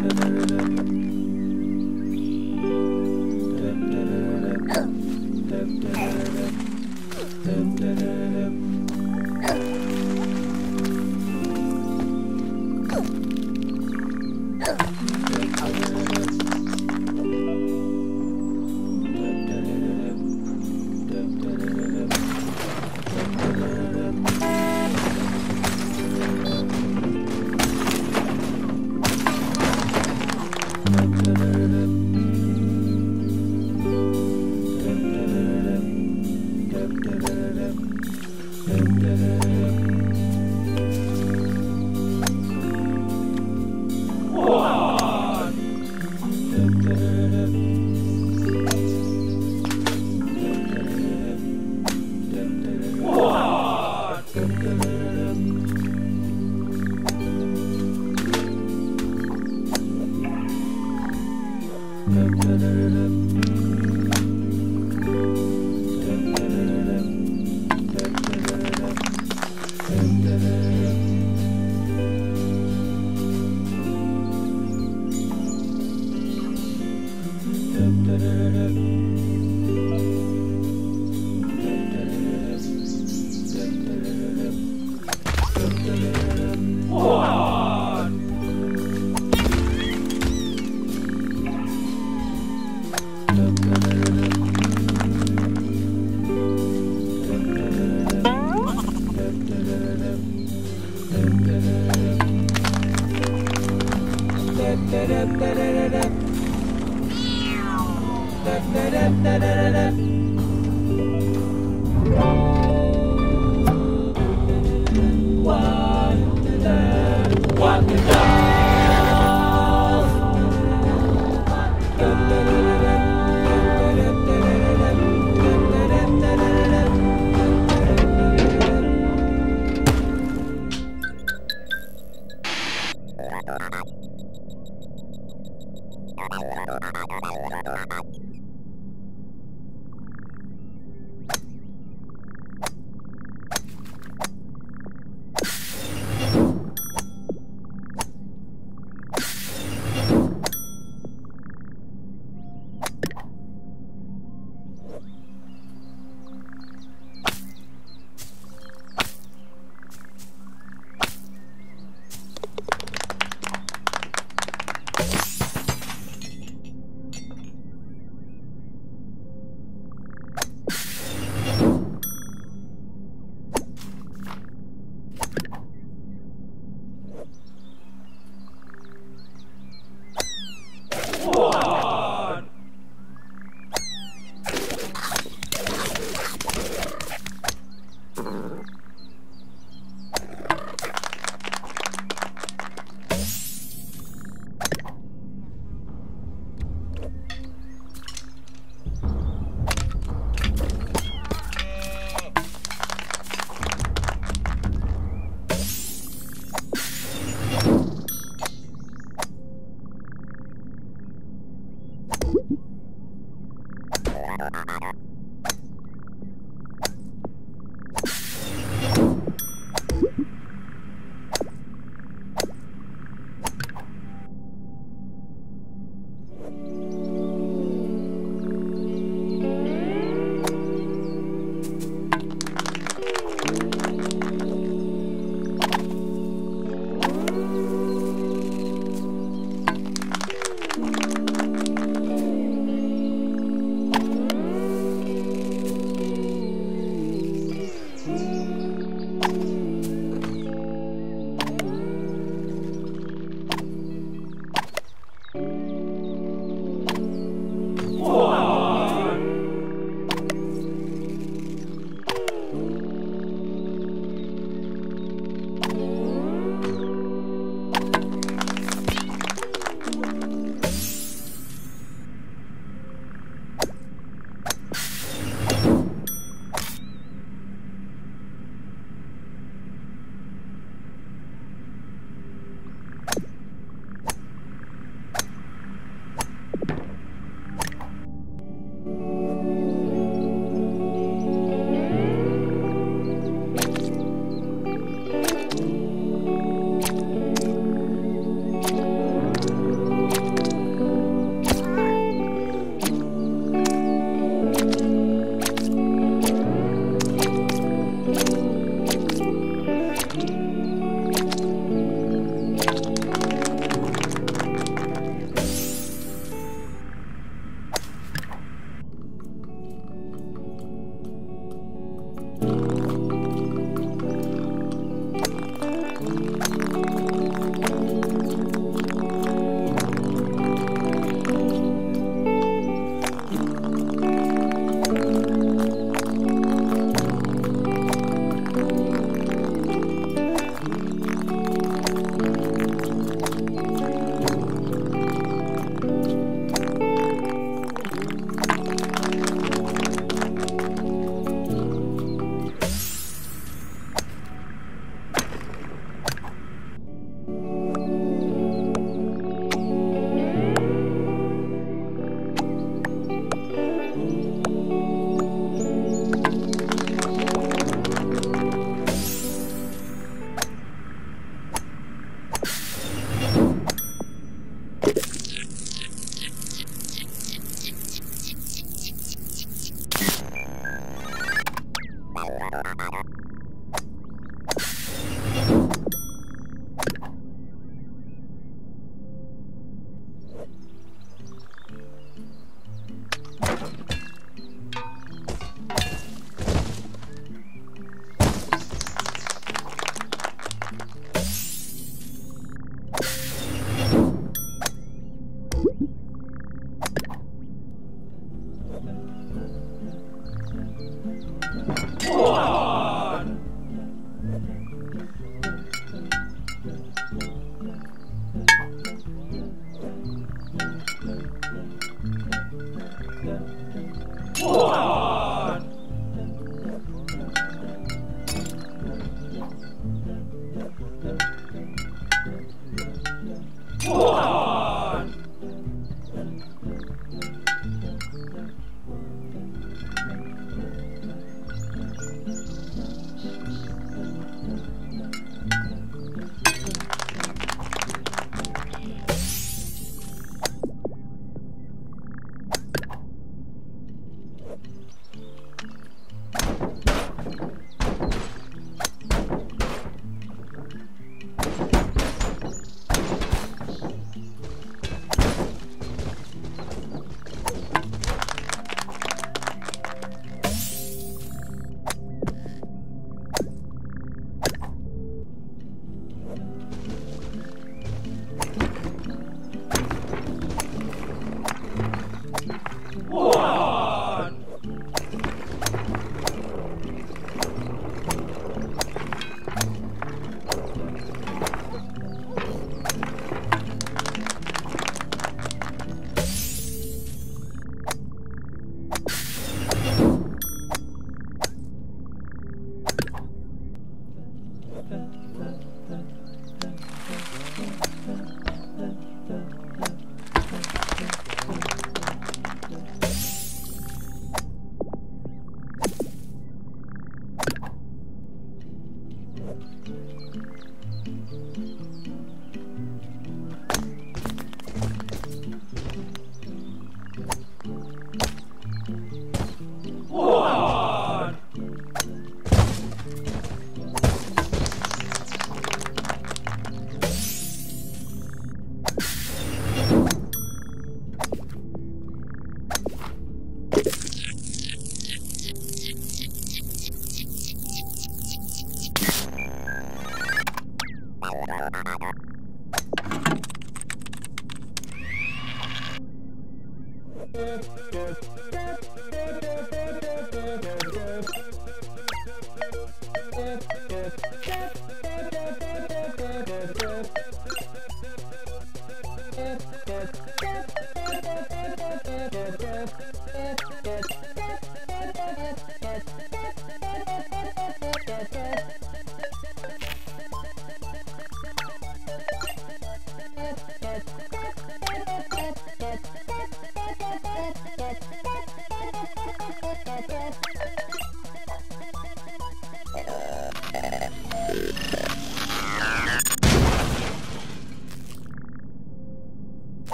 Thank you.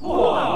Wow.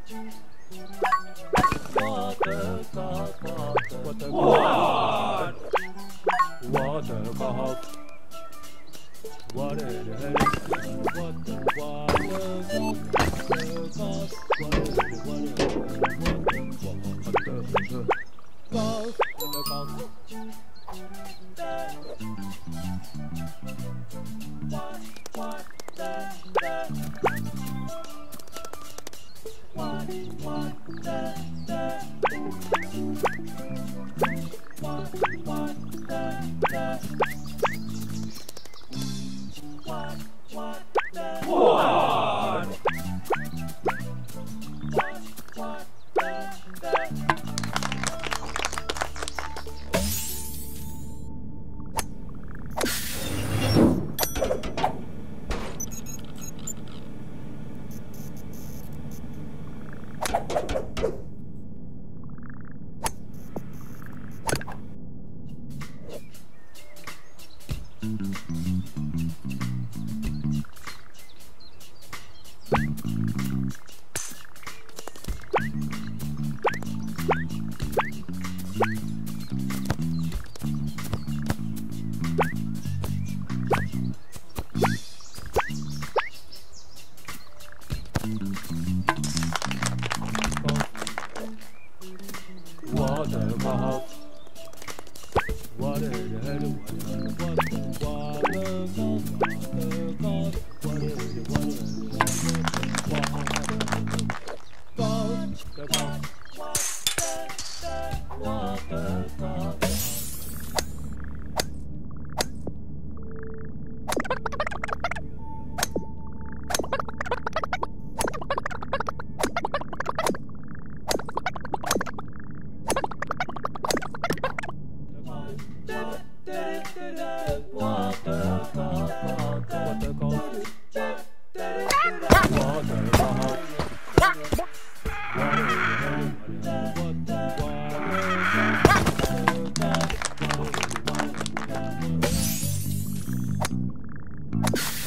you